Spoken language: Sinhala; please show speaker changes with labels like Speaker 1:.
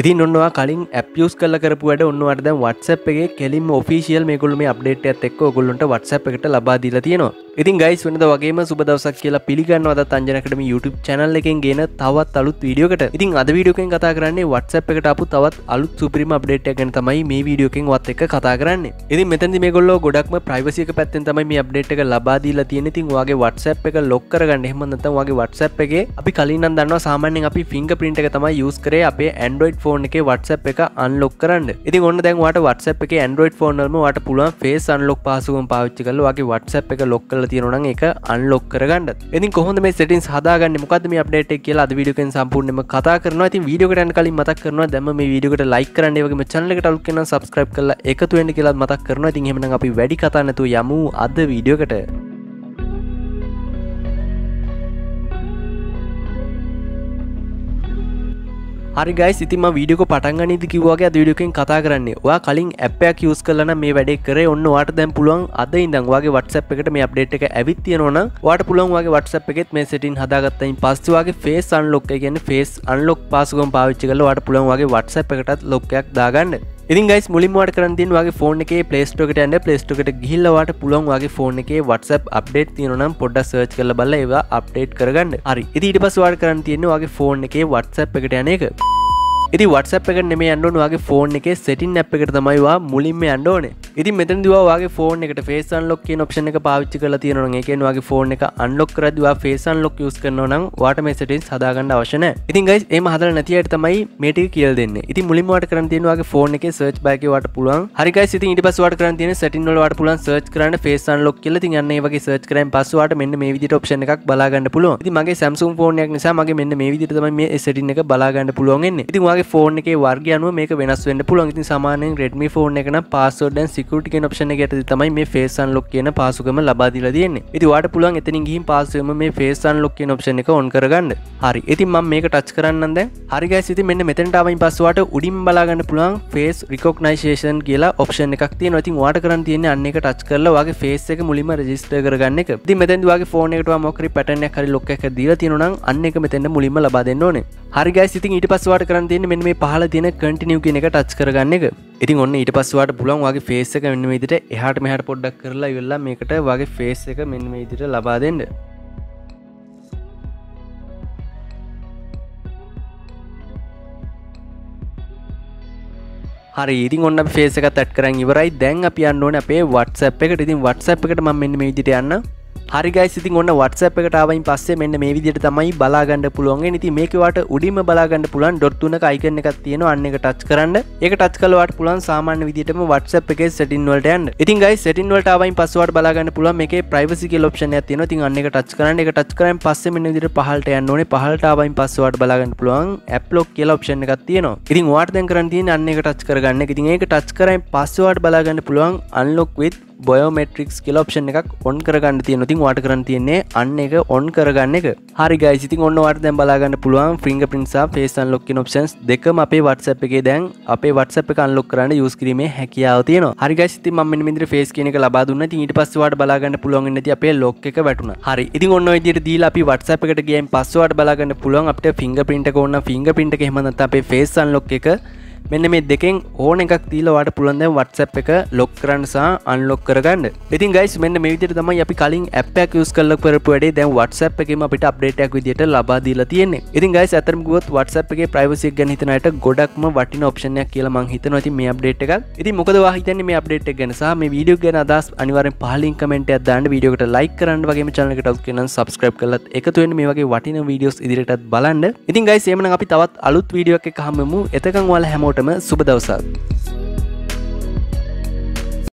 Speaker 1: ඉතින් ඔන්නවා කලින් ඇපියස් කල කරපුට ඔන්නවට දැ WhatsApp එකගේ කෙලින් ඔෆිසිියල් මේකුල් මේ අප්ඩේට ඇත්තෙක් ඔගොල්ලොන්ට WhatsApp එකට ලබා දීලා තියෙනවා. ඉතින් ගයිස් වෙනද වගේම සුබදවසක් කියලා පිළිගන්නවද තංජනකටම YouTube චැනල් එකෙන් ගෙන තවත් අලුත් වීඩියෝකට ඉතින් අද වීඩියෝකෙන් කතා කරන්නේ WhatsApp එකට අපපු තවත් අලුත් සුපරිම අප්ඩේට් එක ගැන තමයි මේ වීඩියෝකෙන් වත් එක කතා කරන්නේ. ඉතින් මෙතනදි මේගොල්ලෝ ගොඩක්ම ප්‍රයිවසි එක පැත්තෙන් තමයි මේ අප්ඩේට් එක ලබා දීලා තියෙන ඉතින් ඔයාගේ WhatsApp එක ලොක් කරගන්න. එහෙම නැත්නම් ඔයාගේ WhatsApp එකේ අපි කලින් නම් දන්නවා සාමාන්‍යයෙන් අපි fingerprint එක තමයි use කරේ අපේ Android phone එකේ WhatsApp එක unlock කරන්න. ඉතින් ඔන්න දැන් ඔයාට WhatsApp එකේ Android phone වලම ඔයාට පුළුවන් face unlock පාසුකම් පාවිච්චි කරලා ඔයාගේ WhatsApp එක lock කරලා තියෙනවා නම් ඒක අන්ලොක් කරගන්න. ඉතින් කොහොඳ මේ සෙටින්ස් හදාගන්න? මොකද මේ අප්ඩේට් එක කියලා අද වීඩියෝකෙන් සම්පූර්ණයෙන්ම කතා කරනවා. ඉතින් වීඩියෝකට යන්න කලින් මතක් කරනවා දැම්ම මේ වීඩියෝකට ලයික් කරන්න. ඒ වගේම channel එකට අලුත් කෙනා subscribe කරලා එකතු වෙන්න කියලා මතක් කරනවා. ඉතින් එහෙමනම් අපි වැඩි කතා නැතුව යමු අද වීඩියෝකට හරි ගයි සිතිම වීඩියක පටන්ගනිද කිවගේ දඩියකින් කතා කරන්නේ. වා කලින් ඇපයක් යස් කලන මේ වැඩේ කරේ. ඔන්න වාට දැන් පුළුවන් අද ඉදන්වාගේ වටසප් එකට මේ අප්ඩේට් එක ඇවිත්තියනවන වාට පුළුවන්ගේ වටසප් එකෙත් මේ සිටින් හදාගත්තයින් පස්සවාගේ ෆේස් අන්ලොක් ගැන ෆේස් අන්ලොක් පාසුකම් පාවිච්චි කල වාට පුළුවන්වාගේ වටසප් එකටත් ලොක්කයක් දාගන්න. ඉතින් ගයිස් මුලින්වාට කරන්තින් වගේ ෆෝන් එක පලේස්ටෝකට ඇන්න පලේස්ටෝකට ගිල්ලවාට පුළුවන් වගේ ෆෝන් එක WhatsApp අප්ඩේට් තියනම් පොඩ්ඩ සර්ච් කල බල ඒවා අප්ඩේට් කරගන්න. හරි. ඉතිට පස්වාට කරන්න තියෙන වගේ ෆෝන් එක WhatsApp එකට යන එක. ඉති WhatsApp එක නෙම අන්ඩුවන් වගේ ෆෝන් එක සෙටින් ඇ් එකට තමයිවා මුලින්ම අන්ඩෝන ඉති මෙතන් දවාගේ ෆෝන් එකට ෆේසන් ලොක් ඔප්ෂන එක පාවිච්චි කල තියෙන එකෙන් වගේ ෆෝන් එක අන්ලොක් කරදවා ෆේසන් ලොක් යස් කරන නම් වාට මේ සටින් සදාගන්න අවශන ඉතින් ගයිස් එම හදර නැතියට තමයි මේටික කියල් දෙන්න. ඉති මුලින්වාට කරන තියෙනවාගේ ෆෝන් එක සර්ච් බෑකවට පුළුවන්. හරිකයි සිති ඉට පස්වාට කරන තියෙන සටින්වලට පුලන් සර්ච් කරන ෆේසන් ලොක් කියල. ති යන්න වගේ සර්ච් කරන පස්වාට මෙන්න මේ විදිට ඔප්ෂන එකක් බලාගන්න පුළුවන්. ඉති මගේ සැම්සුම් ෆෝනයක් නිසා මගේ මෙන්න මේ විදිට තමයි මේ සටින් එක බලාගන්න පුළුවන් ඉතින් වගේ ෆෝන් එක වර්ගයනුව මේක වෙනස් වෙන්න පුළුවන්. ඉතින් සාමාන්‍යයෙන් Redmi ෆෝන් එක නම් password and security කියන option එක යටතේ තමයි මේ face unlock කියන පාසුකම ලබා දීලා තියෙන්නේ. ඉතින් ඔයාට පුළුවන් එතනින් ගිහින් පාසුකම මේ face unlock කියන option එක on කරගන්න. හරි. ඉතින් මම මේක touch කරන්නම් දැන්. හරි guys ඉතින් මෙන්න මෙතනට ආවයින් පස්සේ ඔයාට උඩින් බලා ගන්න පුළුවන් face recognition කියලා option එකක් තියෙනවා. ඉතින් ඔයාට කරන්න තියෙන්නේ අන්න එක touch කරලා ඔයාගේ face එක මුලින්ම register කරගන්න එක. ඉතින් මෙතෙන්දී ඔයාගේ phone එකට ඔයා මොකක් හරි pattern එකක් හරි lock එකක් දීලා තියෙනවා නම් අන්න එක මෙතෙන්ද මුලින්ම ලබා දෙන්න ඕනේ. හරි guys ඉතින් ඊට පස්සේ ඔයාට කරන්න තියෙන්නේ මෙන්න මේ පහළ තියෙන continue කියන එක ටච් කරගන්න එක. ඉතින් ඔන්න ඊට පස්සවාට පුළුවන් වගේ ෆේස් එක මෙන්න මේ විදිහට එහාට මෙහාට පොඩ්ඩක් කරලා ඉවරලා මේකට වගේ ෆේස් එක මෙන්න මේ විදිහට ලබා දෙන්න. හරි ඉතින් ඔන්න ෆේස් එකත් ඇඩ් කරන් ඉවරයි දැන් අපි යන්න ඕනේ අපේ WhatsApp එකට. ඉතින් WhatsApp එකට මම මෙන්න මේ විදිහට යන්න. හරිගයි සිතින් ඔන්න WhatsApp එකට ආවයින් පස්සේ මෙන්න මේ විදිහට තමයි බලාගන්න පුළුවන්. ඉතින් මේකවට උඩින්ම බලාගන්න පුළුවන් ඩොට් තුනක අයිකන් එකක් තියෙනවා. අන්න එක ටච් කරන්න. ඒක ටච් කළාට පුළුවන් සාමාන්‍ය විදිහටම WhatsApp එකේ setting වලට යන්න. ඉතින් guys setting වලට ආවයින් පස්සේ ඔයාලට බලාගන්න පුළුවන් මේකේ privacy කියලා option එකක් තියෙනවා. ඉතින් අන්න එක ටච් කරන්න. ඒක ටච් කරාන් පස්සේ මෙන්න විදිහට පහළට යන්න ඕනේ. පහළට ආවයින් පස්සේ ඔයාලට බලාගන්න පුළුවන් app lock කියලා option එකක් තියෙනවා. ඉතින් ඔයාලට දැන් කරන්න තියෙන්නේ අන්න එක ටච් කරගන්න. ඉතින් ඒක ටච් කරාන් පස්සේ ඔයාලට බලාගන්න පුළුවන් unlock with බොයෝමෙට්‍රික්ස් කියල ඔප්ෂන් එකක් ඔන් කරගන්න තියෙන තින් වාට කරන්න තියන්නේ අන්න එක ඔන් කරගන්න එක. හරි ගයිසිතින් ඔන්න වට දැන් බලාගන්න පුළුවන් ෆිංග පින්සා පේසන් ලොක්කින් ඔප්ෂන්ස් දෙකම අපේ වටසප් එකේ දැන් අපේ වටසප් එක අන්ලොක් කරන්න යස් කිරීමේ හැකියාව තියෙන හරිගයිසිති ම මින්ද්‍ර ෆේස් කියනක ලබාදුන්න ඊට පස්සවාට බලාගන්න පුළුවන් නැති අපේ ලොක් එක වැටුණ. හරි. ඉතින් ඔන්න ඉදිට දීලා අපි වටසප් එකට ගේම් පස්සවාට බලාගන්න පුළුවන් අපට ෆිංග පින්ට ඔන්න ෆිංග පින්ට හෙමනත් අපේ ෆේසන් ලොක් එක මෙන්න මේ දෙකෙන් ඕන එකක් දීලවාට පුළන්ද වටසප් එක ලොක් කරන්නසා අන්ලොක් කරගන්න. ඉතින් ගයිස් මෙන්න මේ විදිහට තමයි අපි කලින් ඇප්යක් යස් කල්ල කරපු වැඩේ. දැන් WhatsApp එකේම අපිට අප්ඩේටයක් විදිහට ලබා දීලා තියෙන්නේ. ඉතින් ගයිස් අතරම ගුවොත් WhatsApp එකේ ප්‍රයිවසි එක ගැන හිතන අයට ගොඩක්ම වටින ඔප්ෂන් එකක් කියලා මං හිතනවා. ඉතින් මේ අප්ඩේට් එකක්. ඉතින් මොකද ඔයා හිතන්නේ මේ අප්ඩේට් එක ගැන? සහ මේ වීඩියෝ ගැන අදහස් අනිවාර්යෙන් පහලින් කමෙන්ට් එකක් දාන්න වීඩියෝ එකට ලයික් කරන්න වගේම channel එකට සබ්ස්ක්‍රයිබ් කරන්න subscribe කරලත් එකතු වෙන්න. මේ වගේ වටින වීඩියෝස් ඉදිරියටත් බලන්න. ඉතින් ගයිස් එහෙමනම් අපි තවත් අලුත් වීඩියෝ එකක් හම්බෙමු. එතකන් ඔයාලා හැමෝටම සුබ දවසක්